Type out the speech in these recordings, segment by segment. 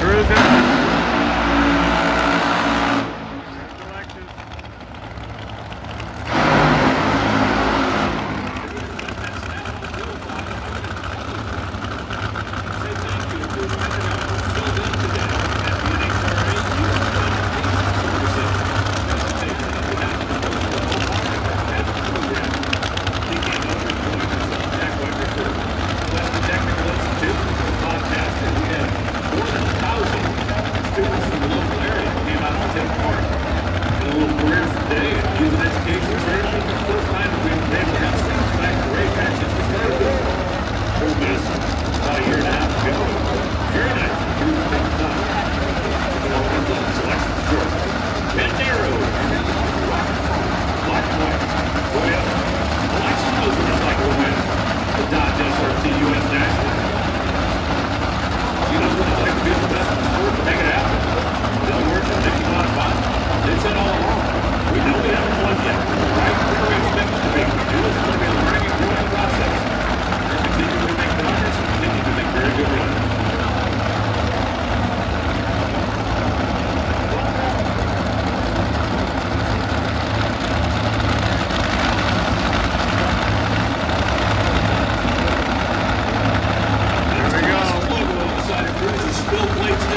Cruising. You're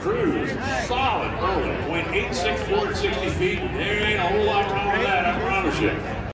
Cruz, solid early, 0.864 at 60 feet. There ain't a whole lot wrong with that, I promise you.